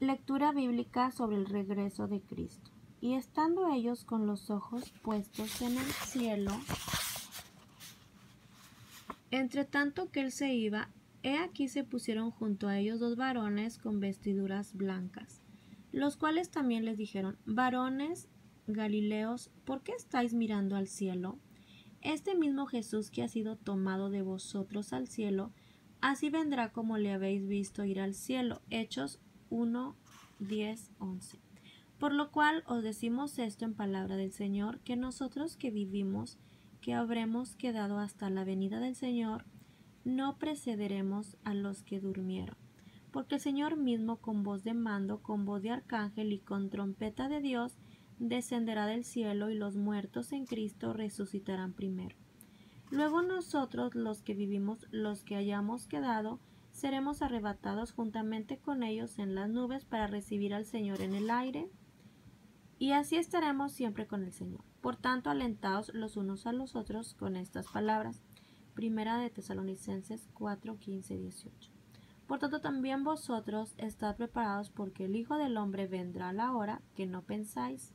Lectura bíblica sobre el regreso de Cristo. Y estando ellos con los ojos puestos en el cielo, entre tanto que él se iba, he aquí se pusieron junto a ellos dos varones con vestiduras blancas, los cuales también les dijeron, varones Galileos, ¿por qué estáis mirando al cielo? Este mismo Jesús que ha sido tomado de vosotros al cielo, así vendrá como le habéis visto ir al cielo. Hechos 1, 10, 11. Por lo cual os decimos esto en palabra del Señor, que nosotros que vivimos, que habremos quedado hasta la venida del Señor, no precederemos a los que durmieron. Porque el Señor mismo con voz de mando, con voz de arcángel y con trompeta de Dios, descenderá del cielo y los muertos en Cristo resucitarán primero. Luego nosotros, los que vivimos, los que hayamos quedado, seremos arrebatados juntamente con ellos en las nubes para recibir al Señor en el aire, y así estaremos siempre con el Señor. Por tanto, alentaos los unos a los otros con estas palabras. Primera de Tesalonicenses 4, 15, 18. Por tanto, también vosotros estad preparados porque el Hijo del Hombre vendrá a la hora que no pensáis.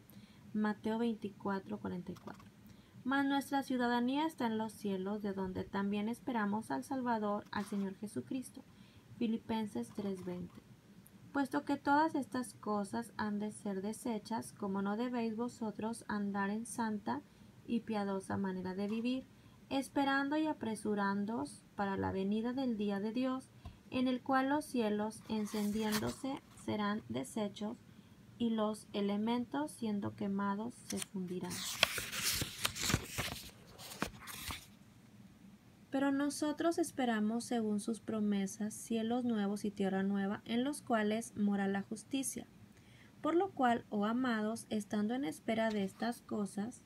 Mateo 24, 44. Mas nuestra ciudadanía está en los cielos, de donde también esperamos al Salvador, al Señor Jesucristo. Filipenses 3:20. Puesto que todas estas cosas han de ser desechas, como no debéis vosotros andar en santa y piadosa manera de vivir, esperando y apresurándoos para la venida del día de Dios, en el cual los cielos encendiéndose serán deshechos y los elementos siendo quemados se fundirán. Pero nosotros esperamos, según sus promesas, cielos nuevos y tierra nueva, en los cuales mora la justicia. Por lo cual, oh amados, estando en espera de estas cosas,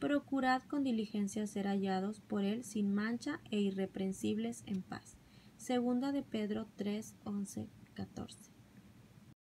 procurad con diligencia ser hallados por él sin mancha e irreprensibles en paz. Segunda de Pedro 3, 11, 14.